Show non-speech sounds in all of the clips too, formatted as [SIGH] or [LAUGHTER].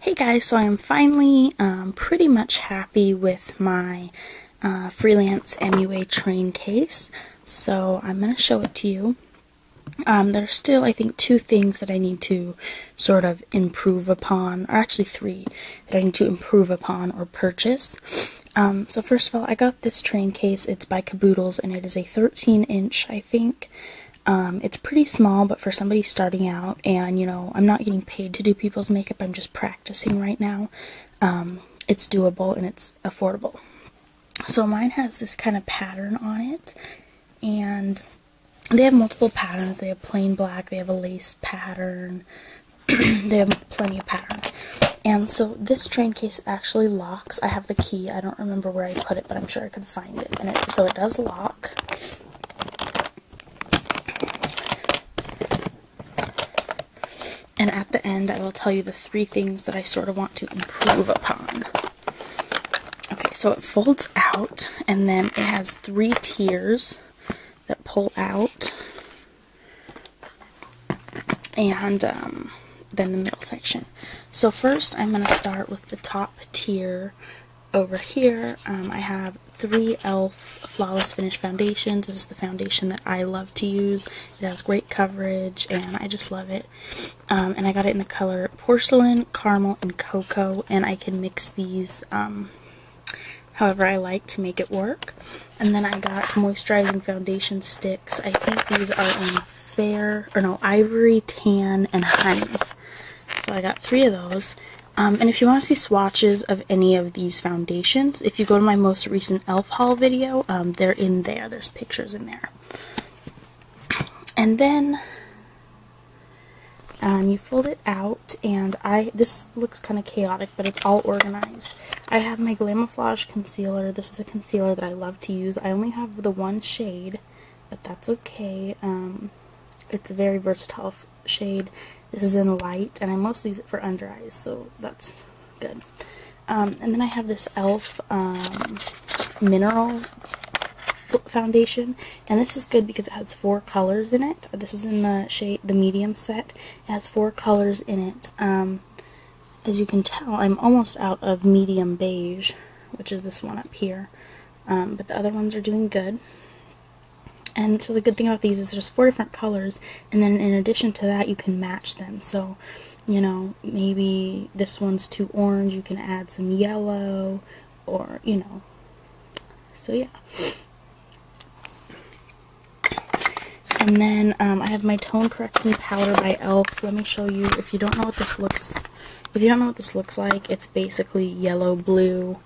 Hey guys, so I am finally um, pretty much happy with my uh, freelance MUA train case. So I'm going to show it to you. Um, there's still, I think, two things that I need to sort of improve upon, or actually three that I need to improve upon or purchase. Um, so first of all, I got this train case. It's by Caboodles, and it is a 13 inch, I think. Um, it's pretty small, but for somebody starting out, and you know, I'm not getting paid to do people's makeup, I'm just practicing right now. Um, it's doable and it's affordable. So mine has this kind of pattern on it, and they have multiple patterns. They have plain black, they have a lace pattern, [CLEARS THROAT] they have plenty of patterns. And so this train case actually locks. I have the key. I don't remember where I put it, but I'm sure I could find it. And it, so it does lock. And at the end, I will tell you the three things that I sort of want to improve upon. Okay, so it folds out, and then it has three tiers that pull out. And um, then the middle section. So first, I'm going to start with the top tier over here. Um, I have three e.l.f. Flawless Finish foundations. This is the foundation that I love to use. It has great coverage and I just love it. Um, and I got it in the color Porcelain, Caramel, and Cocoa and I can mix these um, however I like to make it work. And then I got moisturizing foundation sticks. I think these are in fair, or no, ivory, tan, and honey. So I got three of those. Um, and if you want to see swatches of any of these foundations, if you go to my most recent e.l.f. haul video, um, they're in there. There's pictures in there. And then um, you fold it out, and I this looks kind of chaotic, but it's all organized. I have my Glamouflage concealer. This is a concealer that I love to use. I only have the one shade, but that's okay. Um, it's a very versatile shade. This is in light, and I mostly use it for under eyes, so that's good. Um, and then I have this e.l.f. Um, mineral foundation, and this is good because it has four colors in it. This is in the shade, the medium set. It has four colors in it. Um, as you can tell, I'm almost out of medium beige, which is this one up here. Um, but the other ones are doing good. And so the good thing about these is there's four different colors, and then in addition to that, you can match them. So, you know, maybe this one's too orange, you can add some yellow, or, you know. So, yeah. And then um, I have my tone correcting powder by e.l.f. Let me show you. If you don't know what this looks, if you don't know what this looks like, it's basically yellow, blue,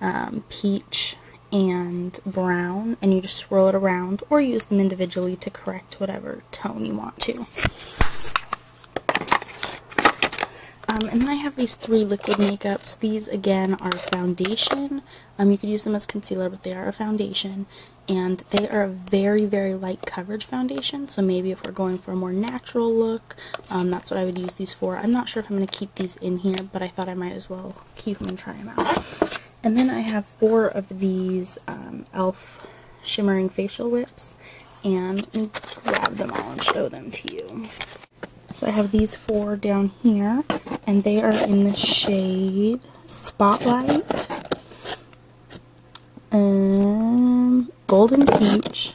um, peach, and brown and you just swirl it around or use them individually to correct whatever tone you want to. Um, and then I have these three liquid makeups. These, again, are foundation. Um, you could use them as concealer, but they are a foundation. And they are a very, very light coverage foundation. So maybe if we're going for a more natural look, um, that's what I would use these for. I'm not sure if I'm going to keep these in here, but I thought I might as well keep them and try them out. And then I have four of these um, e.l.f. shimmering facial whips. And grab them all and show them to you. So I have these four down here. And they are in the shade Spotlight. Um, Golden Peach.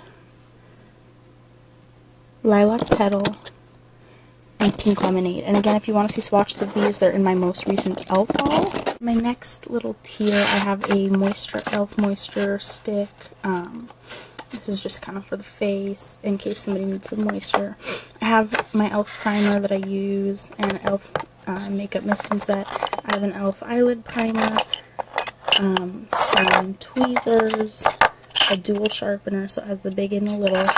Lilac Petal and Pink Lemonade. And again, if you want to see swatches of these, they're in my most recent e.l.f. haul. My next little tier, I have a moisture e.l.f. moisture stick. Um, this is just kind of for the face, in case somebody needs some moisture. I have my e.l.f. primer that I use, and e.l.f. Uh, makeup mist and set. I have an e.l.f. eyelid primer, um, some tweezers, a dual sharpener, so it has the big and the little,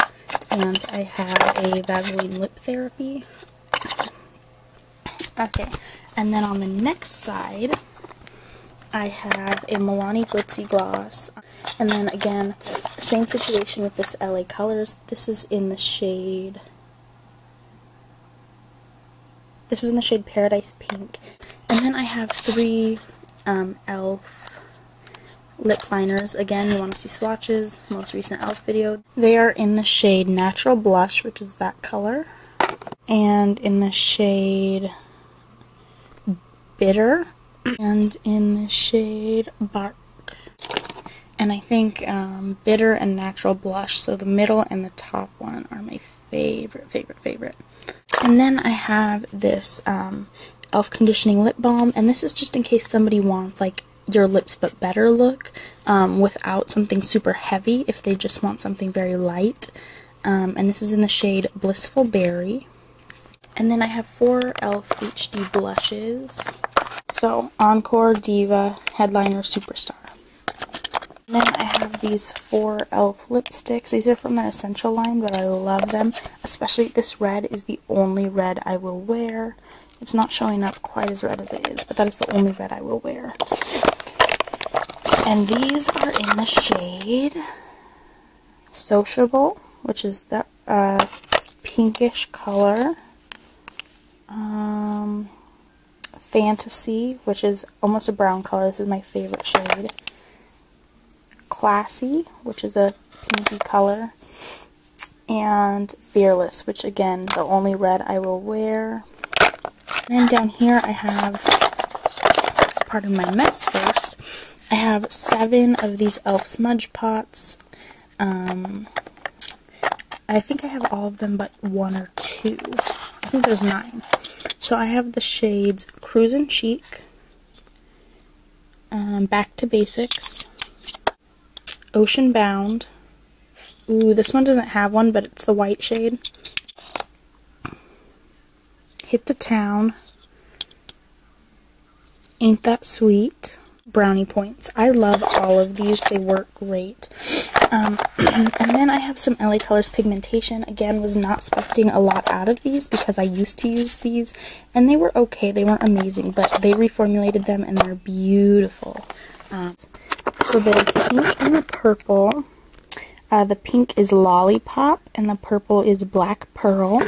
and I have a Vaseline lip therapy. Okay, and then on the next side, I have a Milani Glitzy Gloss. And then again, same situation with this LA Colors. This is in the shade... This is in the shade Paradise Pink. And then I have three um, e.l.f. lip liners. Again, you want to see swatches, most recent e.l.f. video. They are in the shade Natural Blush, which is that color. And in the shade Bitter and in the shade Bark. And I think um, Bitter and Natural Blush, so the middle and the top one are my favorite, favorite, favorite. And then I have this um, e.l.f. Conditioning Lip Balm, and this is just in case somebody wants like your lips but better look um, without something super heavy if they just want something very light. Um, and this is in the shade Blissful Berry. And then I have four e.l.f. HD blushes. So, Encore, Diva, Headliner, Superstar. And then I have these four e.l.f. lipsticks. These are from their Essential line, but I love them. Especially this red is the only red I will wear. It's not showing up quite as red as it is, but that is the only red I will wear. And these are in the shade Sociable, which is the uh, pinkish color. Um, Fantasy, which is almost a brown color. This is my favorite shade. Classy, which is a pinky color. And Fearless, which again, the only red I will wear. And down here I have part of my mess first. I have seven of these e.l.f. smudge pots. Um, I think I have all of them but one or two. I think there's nine. So I have the shades Cruisin' Chic, um, Back to Basics, Ocean Bound. Ooh, this one doesn't have one, but it's the white shade. Hit the Town. Ain't That Sweet. Brownie Points. I love all of these. They work great. Um, [CLEARS THROAT] and then I have some LA Colors Pigmentation. Again, was not expecting a lot out of these because I used to use these. And they were okay. They weren't amazing. But they reformulated them and they're beautiful. Um, so the pink and the purple. Uh, the pink is Lollipop and the purple is Black Pearl.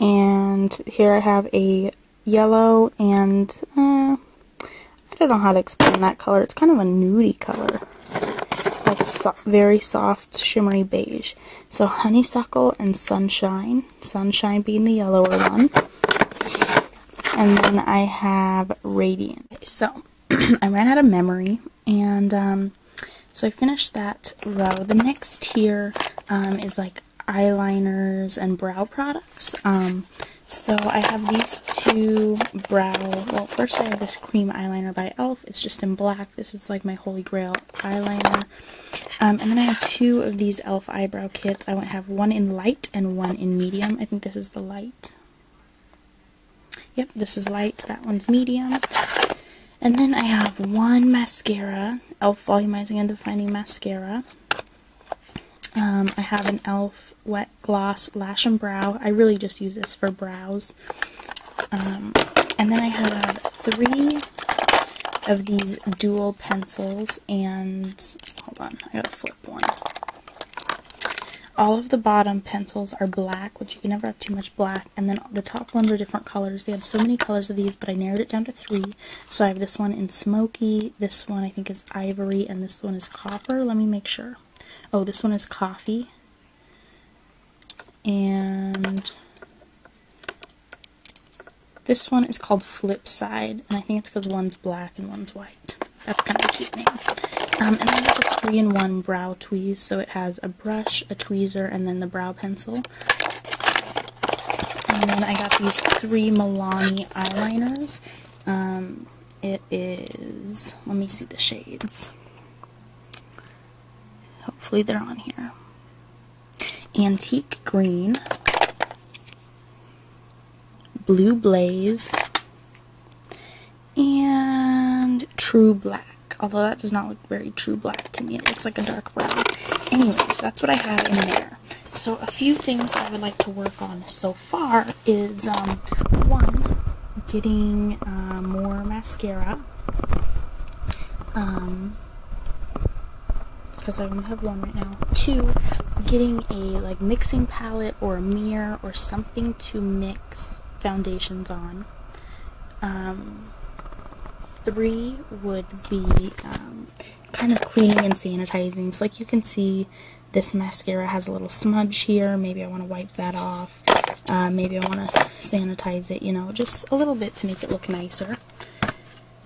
And here I have a yellow and uh, I don't know how to explain that color. It's kind of a nudie color. Like so very soft, shimmery beige. So honeysuckle and sunshine. Sunshine being the yellower one. And then I have radiant. So [CLEARS THROAT] I ran out of memory and um, so I finished that row. The next tier um, is like eyeliners and brow products. Um, so I have these two brow, well first I have this cream eyeliner by e.l.f. It's just in black. This is like my holy grail eyeliner. Um, and then I have two of these e.l.f. eyebrow kits. I have one in light and one in medium. I think this is the light. Yep, this is light. That one's medium. And then I have one mascara, e.l.f. Volumizing and Defining Mascara. Um, I have an e.l.f. Wet Gloss Lash and Brow. I really just use this for brows. Um, and then I have three of these dual pencils and, hold on, I gotta flip one. All of the bottom pencils are black, which you can never have too much black, and then the top ones are different colors. They have so many colors of these, but I narrowed it down to three. So I have this one in smoky, this one I think is ivory, and this one is copper. Let me make sure. Oh, this one is coffee. And this one is called Flip Side, and I think it's because one's black and one's white. That's kind of a cute name. Um, and I got this 3-in-1 brow tweeze, so it has a brush, a tweezer, and then the brow pencil. And then I got these three Milani eyeliners. Um, it is, let me see the shades. Hopefully they're on here. Antique Green, Blue Blaze, and True Black. Although that does not look very true black to me. It looks like a dark brown. Anyways, that's what I have in there. So a few things I would like to work on so far is, um, one, getting uh, more mascara. Um, because I only have one right now. Two, getting a like mixing palette or a mirror or something to mix foundations on. Um, three would be um, kind of cleaning and sanitizing. So like you can see this mascara has a little smudge here. Maybe I want to wipe that off. Uh, maybe I want to sanitize it, you know, just a little bit to make it look nicer.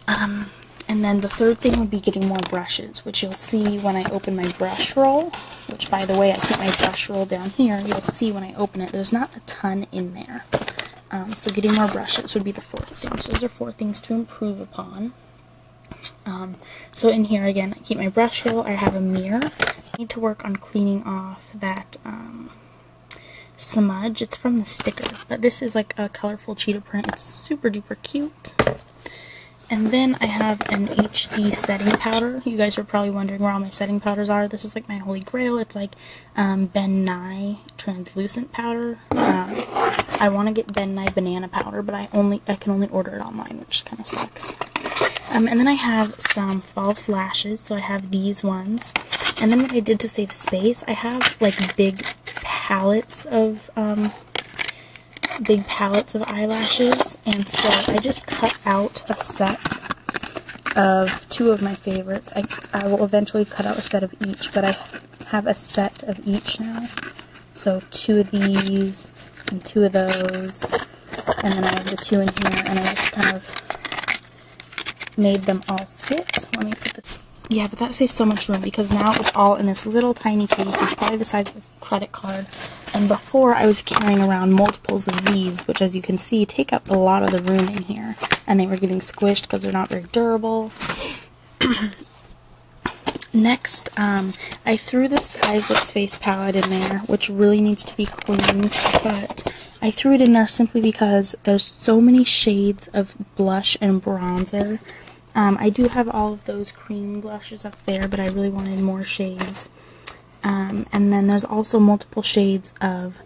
Um, and then the third thing would be getting more brushes, which you'll see when I open my brush roll, which by the way, I keep my brush roll down here. You'll see when I open it, there's not a ton in there. Um, so getting more brushes would be the fourth thing. So those are four things to improve upon. Um, so in here again, I keep my brush roll, I have a mirror. I need to work on cleaning off that um, smudge. It's from the sticker, but this is like a colorful cheetah print. It's super duper cute. And then I have an HD setting powder. You guys are probably wondering where all my setting powders are. This is like my holy grail. It's like um, Ben Nye translucent powder. Um, I want to get Ben Nye banana powder, but I only I can only order it online, which kind of sucks. Um, and then I have some false lashes, so I have these ones. And then what I did to save space, I have like big palettes of um, big palettes of eyelashes, and so I just cut out a set of two of my favorites. I, I will eventually cut out a set of each, but I have a set of each now. So two of these, and two of those, and then I have the two in here, and I just kind of made them all fit. Let me put this yeah, but that saves so much room because now it's all in this little tiny case. It's probably the size of a credit card. And before I was carrying around multiples of these, which as you can see take up a lot of the room in here. And they were getting squished because they're not very durable. [CLEARS THROAT] Next, um, I threw this Lips Face palette in there, which really needs to be cleaned, but I threw it in there simply because there's so many shades of blush and bronzer um, I do have all of those cream blushes up there, but I really wanted more shades. Um, and then there's also multiple shades of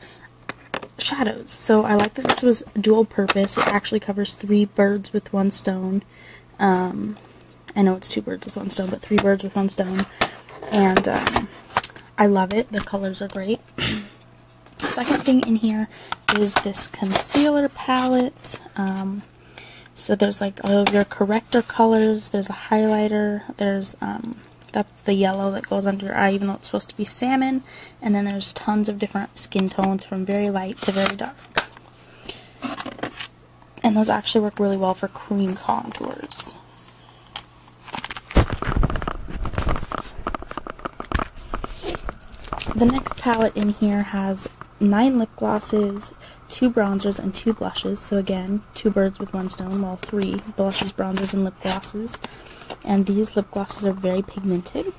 shadows. So I like that this was dual purpose. It actually covers three birds with one stone. Um, I know it's two birds with one stone, but three birds with one stone. And um, I love it. The colors are great. the [CLEARS THROAT] second thing in here is this concealer palette. Um, so there's like all of your corrector colors, there's a highlighter, there's, um, that's the yellow that goes under your eye even though it's supposed to be salmon, and then there's tons of different skin tones from very light to very dark. And those actually work really well for cream contours. The next palette in here has nine lip glosses, two bronzers, and two blushes. So again, two birds with one stone, well, three blushes, bronzers, and lip glosses. And these lip glosses are very pigmented.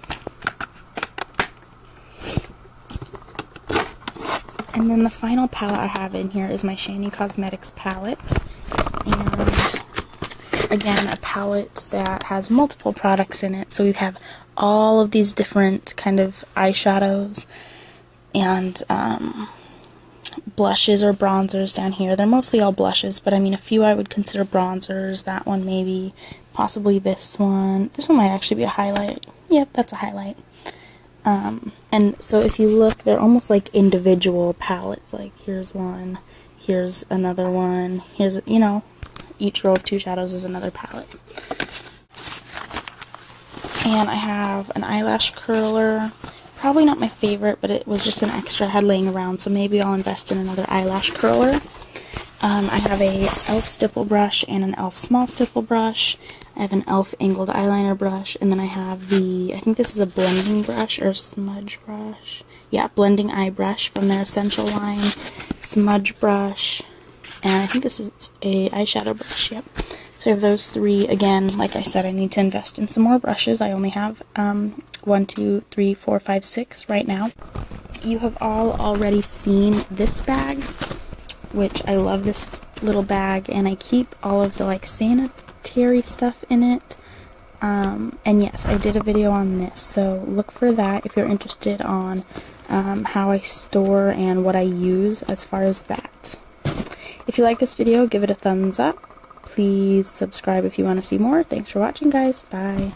And then the final palette I have in here is my Shany Cosmetics palette. And again, a palette that has multiple products in it. So we have all of these different kind of eyeshadows and um, blushes or bronzers down here. They're mostly all blushes, but I mean a few I would consider bronzers. That one maybe, possibly this one. This one might actually be a highlight. Yep, that's a highlight. Um, and so if you look, they're almost like individual palettes. Like here's one, here's another one, here's, you know, each row of two shadows is another palette. And I have an eyelash curler Probably not my favorite, but it was just an extra I had laying around, so maybe I'll invest in another eyelash curler. Um, I have a e.l.f. stipple brush and an e.l.f. small stipple brush. I have an e.l.f. angled eyeliner brush, and then I have the, I think this is a blending brush or smudge brush. Yeah, blending eye brush from their Essential line, smudge brush, and I think this is a eyeshadow brush, yep. So I have those three. Again, like I said, I need to invest in some more brushes. I only have um, one, two, three, four, five, six right now. You have all already seen this bag, which I love this little bag, and I keep all of the like sanitary stuff in it. Um, and yes, I did a video on this, so look for that if you're interested on um, how I store and what I use as far as that. If you like this video, give it a thumbs up. Please subscribe if you want to see more. Thanks for watching, guys. Bye.